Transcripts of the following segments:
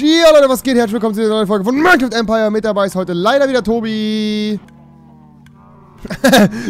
Ja, Leute, was geht? Herzlich willkommen zu dieser neuen Folge von Minecraft Empire. Mit dabei ist heute leider wieder Tobi.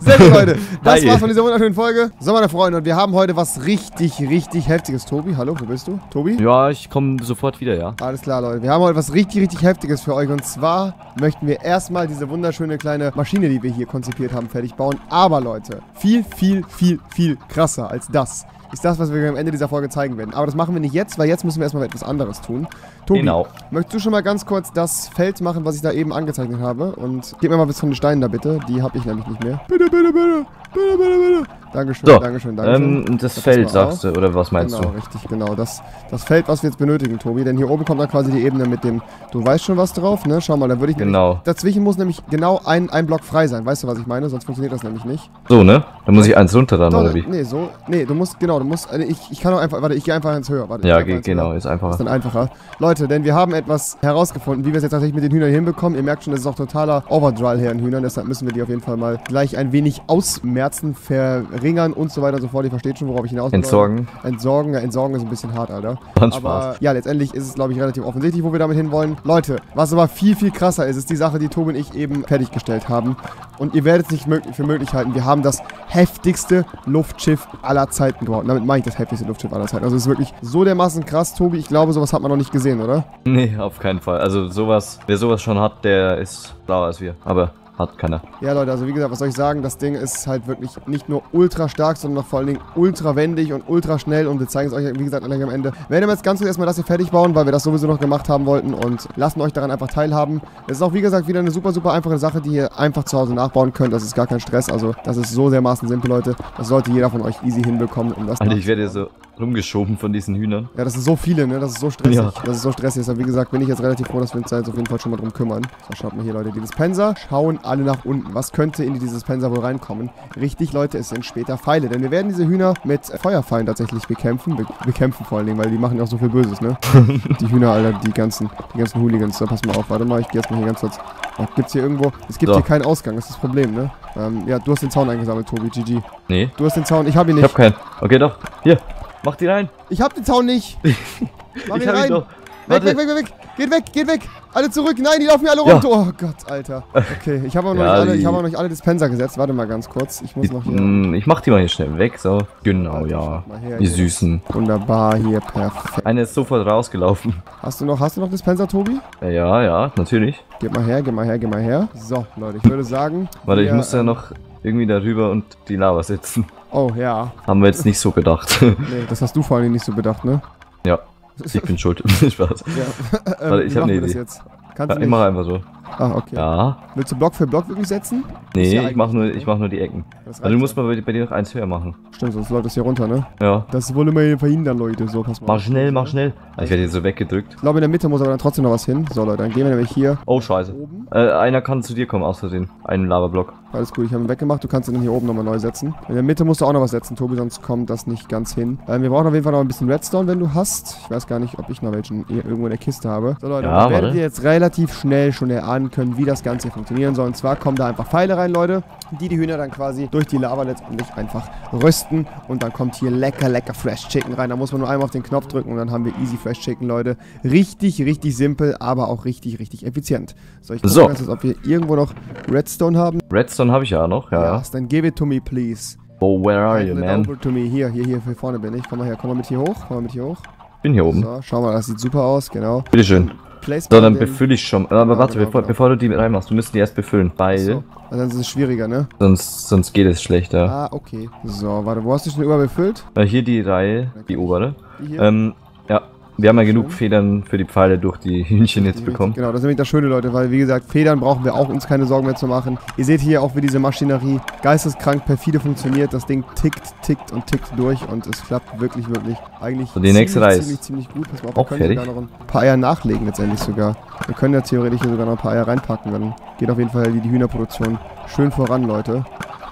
Sehr gut, Leute. Das Hi. war's von dieser wunderschönen Folge. So, meine Freunde, und wir haben heute was richtig, richtig Heftiges. Tobi, hallo, wo bist du? Tobi? Ja, ich komme sofort wieder, ja. Alles klar, Leute. Wir haben heute was richtig, richtig Heftiges für euch. Und zwar möchten wir erstmal diese wunderschöne kleine Maschine, die wir hier konzipiert haben, fertig bauen. Aber, Leute, viel, viel, viel, viel krasser als das ist das, was wir am Ende dieser Folge zeigen werden. Aber das machen wir nicht jetzt, weil jetzt müssen wir erstmal etwas anderes tun. Tobi, Genau. möchtest du schon mal ganz kurz das Feld machen, was ich da eben angezeichnet habe? Und gib mir mal bis von den Steinen da bitte. Die habe ich nämlich nicht mehr. Bitte, bitte, bitte. Bitte, bitte, bitte. Dankeschön, So, Dankeschön, Dankeschön. ähm, das Pass Feld sagst du, oder was meinst Genau, du? richtig, genau. Das, das Feld, was wir jetzt benötigen, Tobi. Denn hier oben kommt dann quasi die Ebene mit dem, du weißt schon was drauf, ne? Schau mal, da würde ich nämlich- Genau. Dazwischen muss nämlich genau ein, ein Block frei sein. Weißt du, was ich meine? Sonst funktioniert das nämlich nicht. So, ne? Da muss ich eins runter dann, oder wie? Nee, so. Nee, du musst, genau, du musst, äh, ich, ich kann auch einfach, warte, ich gehe einfach ins Höher. Warte, Ja, geh genau, Höher. ist Das einfacher. ist dann einfacher. Leute, denn wir haben etwas herausgefunden, wie wir es jetzt tatsächlich mit den Hühnern hinbekommen. Ihr merkt schon, das ist auch totaler Overdrill her in Hühnern, deshalb müssen wir die auf jeden Fall mal gleich ein wenig ausmerzen, verringern und so weiter und so fort. Ihr versteht schon, worauf ich hinaus will. Entsorgen. Entsorgen, ja, entsorgen ist ein bisschen hart, Alter. Dann Aber Spaß. ja, letztendlich ist es, glaube ich, relativ offensichtlich, wo wir damit hinwollen. Leute, was aber viel, viel krasser ist, ist die Sache, die Tobi und ich eben fertiggestellt haben. Und ihr werdet es nicht für möglich halten. Wir haben das heftigste Luftschiff aller Zeiten gebaut. Und damit meine ich das heftigste Luftschiff aller Zeiten. Also es ist wirklich so dermaßen krass, Tobi. Ich glaube, sowas hat man noch nicht gesehen, oder? Nee, auf keinen Fall. Also sowas, wer sowas schon hat, der ist schlauer als wir. Aber hat keiner. Ja, Leute, also wie gesagt, was soll ich sagen? Das Ding ist halt wirklich nicht nur ultra stark, sondern auch vor allen Dingen ultra wendig und ultra schnell. Und wir zeigen es euch, wie gesagt, gleich am Ende. Wir werden jetzt ganz kurz erstmal das hier fertig bauen, weil wir das sowieso noch gemacht haben wollten und lassen euch daran einfach teilhaben. Es ist auch, wie gesagt, wieder eine super, super einfache Sache, die ihr einfach zu Hause nachbauen könnt. Das ist gar kein Stress. Also, das ist so dermaßen simpel, Leute. Das sollte jeder von euch easy hinbekommen, um das Alter, ich werde so rumgeschoben von diesen Hühnern. Ja, das sind so viele, ne? Das ist so stressig. Ja. Das ist so stressig. Deshalb, wie gesagt, bin ich jetzt relativ froh, dass wir uns da jetzt auf jeden Fall schon mal drum kümmern. So, schaut mal hier, Leute. Die Dispenser schauen alle nach unten. Was könnte in die Dispenser wohl reinkommen? Richtig, Leute, es sind später Pfeile. Denn wir werden diese Hühner mit Feuerpfeilen tatsächlich bekämpfen. Be bekämpfen vor allen Dingen, weil die machen ja auch so viel Böses, ne? die Hühner, Alter, die ganzen, die ganzen Hooligans. So, pass mal auf. Warte mal, ich gehe jetzt mal hier ganz kurz. Oh, gibt's hier irgendwo... Es gibt So. hier keinen Ausgang, das ist das Problem, ne? Ähm, ja, du hast den Zaun eingesammelt, Tobi. GG. Nee, Du hast den Zaun, ich hab ihn ich nicht. hab keinen. Okay, doch. Hier, mach die rein. Ich hab den Zaun nicht. Mach ich ihn rein. Weg, Warte. weg, weg, weg, weg. Geht weg, geht weg. Alle zurück. Nein, die laufen mir alle Ja. runter. Oh Gott, Alter. Okay, ich habe auch, noch Ja, nicht alle- ich die- hab auch noch nicht alle Dispenser gesetzt. Warte mal ganz kurz. Ich muss Die, noch hier... mm, ich mach die mal hier schnell weg, so. Genau, ja. Mal her Die. Süßen. Wunderbar, hier, perfekt. Eine ist sofort rausgelaufen. Hast du noch, hast du noch Dispenser, Tobi? Ja, Ja, ja, natürlich. Gib mal her, gib mal her, gib mal her. So, Leute, ich würde sagen... Warte, ich wir, muss ja ähm, noch irgendwie darüber und die Lava setzen. Oh, ja. Haben wir jetzt nicht so gedacht. Nee, das hast du vor allem nicht so bedacht, ne? ja, ich bin schuld. Spaß. Ja. ähm, Warte, ich hab eine das Idee. jetzt? Kannst Ja, ich mache einfach so. Ah, okay. Ja. Willst du Block für Block wirklich setzen? Nee, ja ich mach nur, ich mach nur die Ecken. Also du musst mal bei, bei dir noch eins höher machen. Stimmt, sonst läuft das hier runter, ne? Ja. Das wollen wir hier verhindern, Leute. So, pass mal. Mach schnell, mach schnell. Ah, Ich werde hier so weggedrückt. Ich glaube, in der Mitte muss aber dann trotzdem noch was hin. So, Leute, dann gehen wir nämlich hier Oh, scheiße. Äh, einer kann zu dir kommen, aus Versehen. Einen Lavablock. Alles gut, ich habe ihn weggemacht. Du kannst ihn dann hier oben nochmal neu setzen. In der Mitte musst du auch noch was setzen, Tobi, sonst kommt das nicht ganz hin. Ähm, wir brauchen auf jeden Fall noch ein bisschen Redstone, wenn du hast. Ich weiß gar nicht, ob ich noch welchen irgendwo in der Kiste habe. So, Leute, Ja, werdet ihr jetzt relativ schnell schon erahnen können, wie das Ganze funktionieren soll. Und zwar kommen da einfach Pfeile rein, Leute, die die Hühner dann quasi durch die Lava letztendlich einfach rösten. Und dann kommt hier lecker, lecker Fresh Chicken rein. Da muss man nur einmal auf den Knopf drücken und dann haben wir easy Fresh Chicken, Leute. Richtig, richtig simpel, aber auch richtig, richtig effizient. So, ich gucke So. kurz, ob wir irgendwo noch Redstone haben. Redstone habe ich ja noch, ja. Yes, then give it to me, please. Oh, where are you, Hand man? over to me. Hier, hier, hier, hier vorne bin ich. Komm mal her, komm mal mit hier hoch. Komm mal mit hier hoch. Bin hier oben. So, schau mal, das sieht super aus, genau. Bitteschön. So, dann befülle ich schon. Aber Ja, warte, genau, bevor, genau. bevor du die reinmachst, du musst die erst befüllen, weil So, und dann ist es schwieriger, ne? sonst, sonst geht es schlechter. Ah, okay. So, warte, wo hast du schon überall befüllt? Äh, hier die Reihe, die obere. Die hier? Ähm, ja, wir haben ja genug. Federn für die Pfeile durch die Hühnchen jetzt bekommen. Genau, das ist nämlich das Schöne, Leute, weil wie gesagt, Federn brauchen wir auch uns keine Sorgen mehr zu machen. Ihr seht hier auch, wie diese Maschinerie geisteskrank perfide funktioniert. Das Ding tickt, tickt und tickt durch und es klappt wirklich, wirklich eigentlich So, die nächste ziemlich, Reihe ist ziemlich, ziemlich gut. Pass mal auf, auch wir können fertig. sogar noch ein paar Eier nachlegen letztendlich sogar. Wir können ja theoretisch hier sogar noch ein paar Eier reinpacken, dann geht auf jeden Fall die, die Hühnerproduktion schön voran, Leute.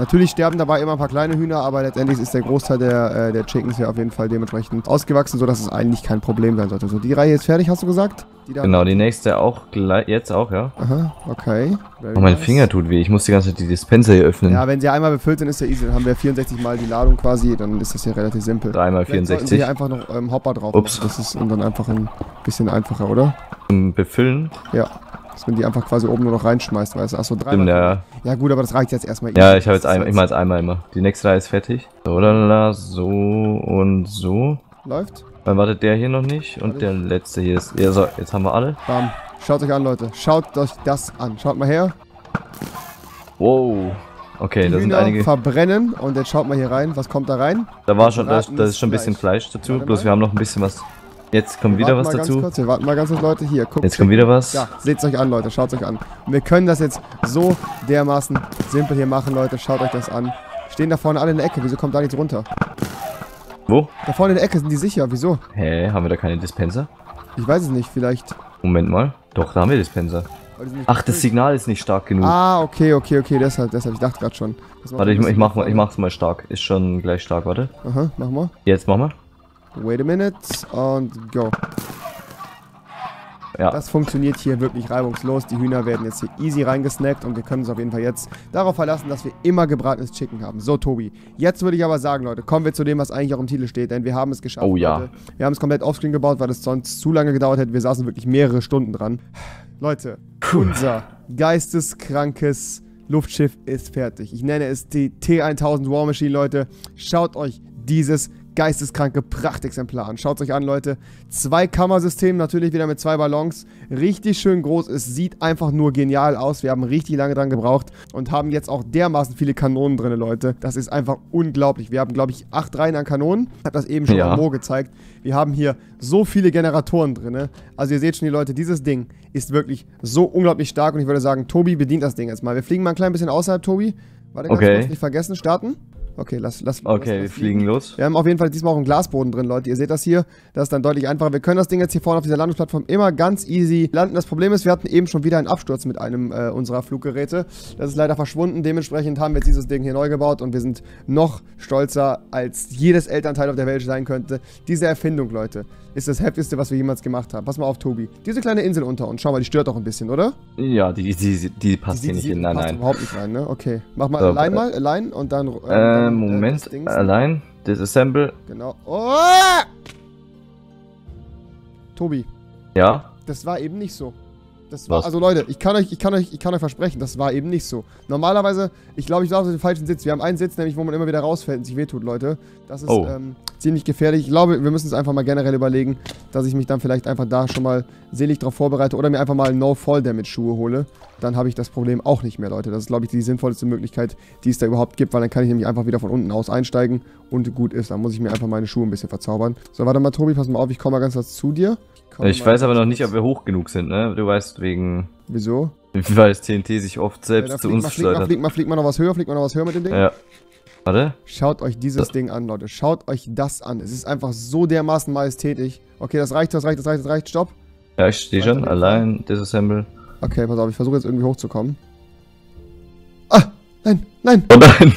Natürlich sterben dabei immer ein paar kleine Hühner, aber letztendlich ist der Großteil der, äh, der Chickens ja auf jeden Fall dementsprechend ausgewachsen, sodass es eigentlich kein Problem sein sollte. So, die Reihe ist fertig, hast du gesagt? Die Genau, die nächste auch gleich, jetzt auch, ja. Aha, okay. Very Oh, mein nice. Finger tut weh. Ich muss die ganze Zeit die Dispenser hier öffnen. Ja, wenn sie einmal befüllt sind, ist ja easy. Dann haben wir 64 Mal die Ladung quasi, dann ist das hier relativ simpel. Dreimal Vielleicht sollten 64. wir hier einfach noch ähm, Hopper drauf Ups. Das ist dann einfach ein bisschen einfacher, oder? Befüllen. Ja. Dass man die einfach quasi oben nur noch reinschmeißt, weißt du? Achso, drei. Stimmt, ja. Ja gut, aber das reicht jetzt erstmal. Ja, ich habe jetzt Das ist ein, ich mach jetzt einmal immer. Die nächste Reihe ist fertig. So, lala, so und so. Läuft. Dann wartet der hier noch nicht und der letzte hier ist. Ja, so, jetzt haben wir alle. Bam. Schaut euch an, Leute. Schaut euch das an. Schaut mal her. Wow. Okay, da sind einige. verbrennen und jetzt schaut mal hier rein. Was kommt da rein? Da war schon, da, ist- da Gebratenes ist schon ein bisschen Fleisch. Dazu. Bloß wir haben noch ein bisschen was. Jetzt kommt Wir wieder was dazu. kurz. Wir warten mal ganz kurz, Leute. Hier, guckt. Jetzt kommt wieder was. Ja, seht's euch an, Leute. Schaut's euch an. Und wir können das jetzt so dermaßen simpel hier machen, Leute. Schaut euch das an. Stehen da vorne alle in der Ecke. Wieso kommt da nichts runter? Wo? Da vorne in der Ecke sind die sicher. Wieso? Hä, haben wir da keine Dispenser? Ich weiß es nicht. Vielleicht. Moment mal. Doch, da haben wir Dispenser. Ach, das. Signal ist nicht stark genug. Ah, okay, okay, okay. Deshalb, deshalb. Ich dachte gerade schon. Warte, ich, ich, mach mal, ich mach's mal stark. Ist schon gleich stark, warte. Aha, mach mal. Jetzt machen wir. Wait a minute und go. Ja. Das funktioniert hier wirklich reibungslos. Die Hühner werden jetzt hier easy reingesnackt und wir können uns auf jeden Fall jetzt darauf verlassen, dass wir immer gebratenes Chicken haben. So, Tobi. Jetzt würde ich aber sagen, Leute, kommen wir zu dem, was eigentlich auch im Titel steht, denn wir haben es geschafft. Oh ja. Leute. Wir haben es komplett offscreen gebaut, weil es sonst zu lange gedauert hätte. Wir saßen wirklich mehrere Stunden dran. Leute, unser geisteskrankes Luftschiff ist fertig. Ich nenne es die T1000 War Machine, Leute. Schaut euch dieses geisteskranke Prachtexemplar an. Schaut euch an, Leute. Zwei Kammersystem, natürlich wieder mit zwei Ballons. Richtig schön groß. Es sieht einfach nur genial aus. Wir haben richtig lange dran gebraucht und haben jetzt auch dermaßen viele Kanonen drin, Leute. Das ist einfach unglaublich. Wir haben, glaube ich, acht Reihen an Kanonen. Hat das eben schon Ja. Mo gezeigt. Wir haben hier so viele Generatoren drin. Also ihr seht schon, die Leute, dieses Ding ist wirklich so unglaublich stark. Und ich würde sagen, Tobi bedient das Ding jetzt mal. Wir fliegen mal ein klein bisschen außerhalb, Tobi. Warte ganz Okay. kurz, nicht vergessen, starten. Okay, lass, lass, lass, Okay, wir lass fliegen los. wir haben auf jeden Fall diesmal auch einen Glasboden drin, Leute. Ihr seht das hier. Das ist dann deutlich einfacher. Wir können das Ding jetzt hier vorne auf dieser Landungsplattform immer ganz easy landen. Das Problem ist, wir hatten eben schon wieder einen Absturz mit einem äh, unserer Fluggeräte. Das ist leider verschwunden. Dementsprechend haben wir jetzt dieses Ding hier neu gebaut und wir sind noch stolzer, als jedes Elternteil auf der Welt sein könnte. Diese Erfindung, Leute, ist das heftigste, was wir jemals gemacht haben. Pass mal auf, Tobi. Diese kleine Insel unter uns. Schau mal, die stört doch ein bisschen, oder? Ja, die, die, die passt hier nicht hin. Nein, passt nein. überhaupt nicht rein, ne? Okay. Mach mal So, allein äh, mal, allein und dann. ähm, Äh, dann, das Moment. Dings. Allein. Disassemble. Genau. Oh! Tobi, Ja. das war eben nicht so. Das war, Was? also Leute, ich kann, euch, ich, kann euch, ich kann euch versprechen, das war eben nicht so. Normalerweise, ich glaube, ich saß auf dem falschen Sitz. Wir haben einen Sitz, nämlich wo man immer wieder rausfällt und sich wehtut, Leute. Das ist Oh. ähm, ziemlich gefährlich. Ich glaube, wir müssen es einfach mal generell überlegen, dass ich mich dann vielleicht einfach da schon mal selig drauf vorbereite oder mir einfach mal No-Fall-Damage-Schuhe hole. Dann habe ich das Problem auch nicht mehr, Leute. Das ist, glaube ich, die sinnvollste Möglichkeit, die es da überhaupt gibt, weil dann kann ich nämlich einfach wieder von unten aus einsteigen und gut ist. Dann muss ich mir einfach meine Schuhe ein bisschen verzaubern. So, warte mal, Tobi, pass mal auf, ich komme mal ganz kurz zu dir. Komme Ich weiß aber noch nicht, ob wir hoch genug sind, ne? Du weißt, wegen. Wieso? Weil TNT sich oft Ja, selbst dann zu uns mal, flieg mal, schleudert. flieg mal, noch was höher, flieg mal noch was höher mit dem Ding. Ja. Warte. Schaut euch dieses So. Ding an, Leute. Schaut euch das an. Es ist einfach so dermaßen majestätisch. Okay, das reicht, das reicht, das reicht, das reicht. Stopp. Ja, ich stehe schon. Allein. Disassemble. Okay, pass auf, ich versuche jetzt irgendwie hochzukommen. Ah, nein, nein. Oh nein!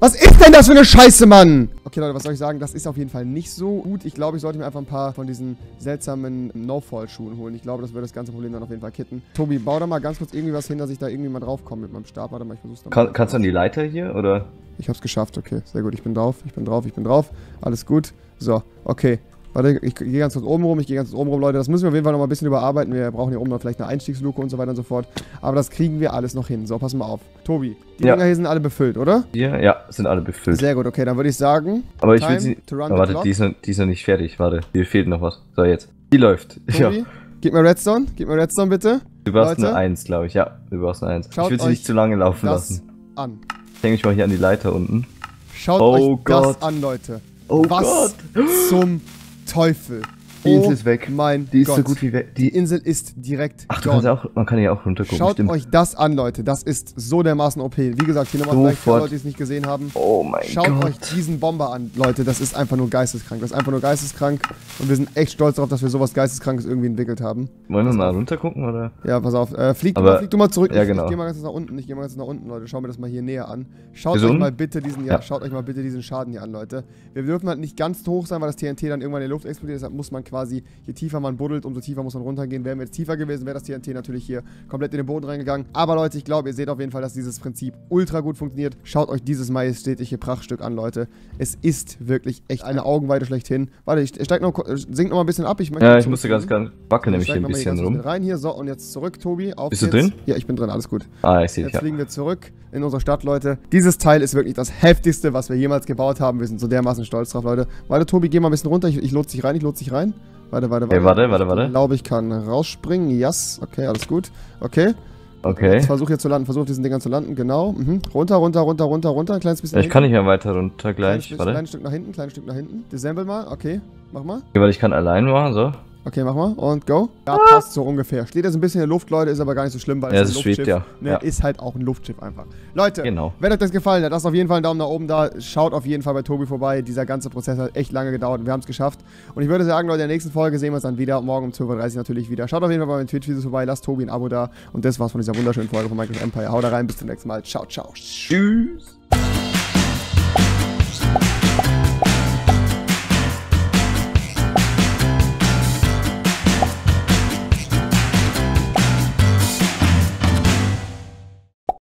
Was ist denn das für eine Scheiße, Mann? Okay, Leute, was soll ich sagen? Das ist auf jeden Fall nicht so gut. Ich glaube, ich sollte mir einfach ein paar von diesen seltsamen No-Fall-Schuhen holen. Ich glaube, das würde das ganze Problem dann auf jeden Fall kitten. Tobi, bau da mal ganz kurz irgendwie was hin, dass ich da irgendwie mal draufkomme mit meinem Stab. Warte mal, ich versuch's dann Kann, mal. kannst du an die Leiter hier? Oder? Ich hab's geschafft, okay. Sehr gut, ich bin drauf, ich bin drauf, ich bin drauf. Alles gut. So, okay. Warte, ich gehe ganz kurz oben rum, ich gehe ganz kurz oben rum, Leute. Das müssen wir auf jeden Fall noch mal ein bisschen überarbeiten. Wir brauchen hier oben noch vielleicht eine Einstiegsluke und so weiter und so fort. Aber das kriegen wir alles noch hin. So, pass mal auf. Tobi, die Ja. Dinger hier sind alle befüllt, oder? Hier? Ja, sind alle befüllt. Sehr gut, okay. Dann würde ich sagen, Aber ich will sie. the warte, die ist, noch, die ist noch nicht fertig. Warte, hier fehlt noch was. So, jetzt. Die läuft. Ja. Tobi, gib mir Redstone. Gib mir Redstone, bitte. Du brauchst Leute. eine 1, glaube ich. Ja, du brauchst eine 1. Schaut Ich will sie nicht zu lange laufen Das lassen. an. Hänge ich mal hier an die Leiter unten. Schaut Oh euch das Gott. an, Leute. Oh Was Gott! zum Teufel. Die Insel ist weg. Mein Die ist Gott. so gut wie weg. Die Die, Insel ist direkt ach, du gone. kannst ja auch, man kann ja auch runtergucken. Schaut stimmt. euch das an, Leute. Das ist so dermaßen OP. Wie gesagt, hier nochmal vielleicht für. Leute, die es nicht gesehen haben. Oh mein Schaut Gott. euch diesen Bomber an, Leute. Das ist einfach nur geisteskrank. Das ist einfach nur geisteskrank. Und wir sind echt stolz darauf, dass wir sowas Geisteskrankes irgendwie entwickelt haben. Wollen wir mal runtergucken, oder? Ja, pass auf. Äh, flieg, du Aber- mal, flieg du mal zurück. ja, Ich- genau. Ich gehe mal ganz nach unten. Ich gehe mal ganz nach unten, Leute. Schauen wir das mal hier näher an. Schaut euch mal bitte diesen, ja, Ja. schaut euch mal bitte diesen Schaden hier an, Leute. Wir dürfen halt nicht ganz hoch sein, weil das TNT dann irgendwann in die Luft explodiert. Deshalb muss man quasi, je tiefer man buddelt, umso tiefer muss man runtergehen. Wären wir jetzt tiefer gewesen, wäre das TNT natürlich hier komplett in den Boden reingegangen. Aber Leute, ich glaube, ihr seht auf jeden Fall, dass dieses Prinzip ultra gut funktioniert. Schaut euch dieses majestätische Prachtstück an, Leute. Es ist wirklich echt eine Augenweide schlechthin. Warte, ich steig noch, sink noch mal ein bisschen ab. Ich möchte Ja, ich musste ganz, ganz wackeln nämlich hier ein bisschen rum. Rein hier, so, und jetzt zurück, Tobi. Auf Bist du geht's. drin? Ja, ich bin drin, alles gut. Ah, ich sehe dich, Jetzt ja. fliegen wir zurück in unsere Stadt, Leute. Dieses Teil ist wirklich das heftigste, was wir jemals gebaut haben. Wir sind so dermaßen stolz drauf, Leute. Warte, Tobi, geh mal ein bisschen runter. Ich, ich lotse dich rein, ich lotse dich rein. Warte, warte, warte. Okay, warte, warte, Ich warte. glaube, ich kann rausspringen. Yes. Okay, alles gut. Okay. Okay. Jetzt versuch hier zu landen. Versuch auf diesen Dingern zu landen. Genau. Mhm. Runter, runter, runter, runter, runter. Ein kleines bisschen. Ja, ich kann nicht mehr weiter runter Kleines, gleich. bisschen, Warte. kleines Stück nach hinten, kleines Stück nach hinten. Dissemble mal. Okay. Mach mal. Okay, weil ich kann allein machen, so. Okay, mach mal. Und go. Ja, passt so ungefähr. Steht jetzt ein bisschen in der Luft, Leute. Ist aber gar nicht so schlimm, weil Ja, es ist ein schwebt Luftschiff. ja. Ne, Ja. Ist halt auch ein Luftschiff einfach. Leute, Genau. wenn euch das gefallen hat, lasst auf jeden Fall einen Daumen nach oben da. Schaut auf jeden Fall bei Tobi vorbei. Dieser ganze Prozess hat echt lange gedauert und wir haben es geschafft. Und ich würde sagen, Leute, in der nächsten Folge sehen wir uns dann wieder. Morgen um 12.30 Uhr natürlich wieder. Schaut auf jeden Fall bei meinen Twitch-Videos vorbei. Lasst Tobi ein Abo da. Und das war's von dieser wunderschönen Folge von Minecraft Empire. Haut da rein. Bis zum nächsten Mal. Ciao, ciao. Tschüss.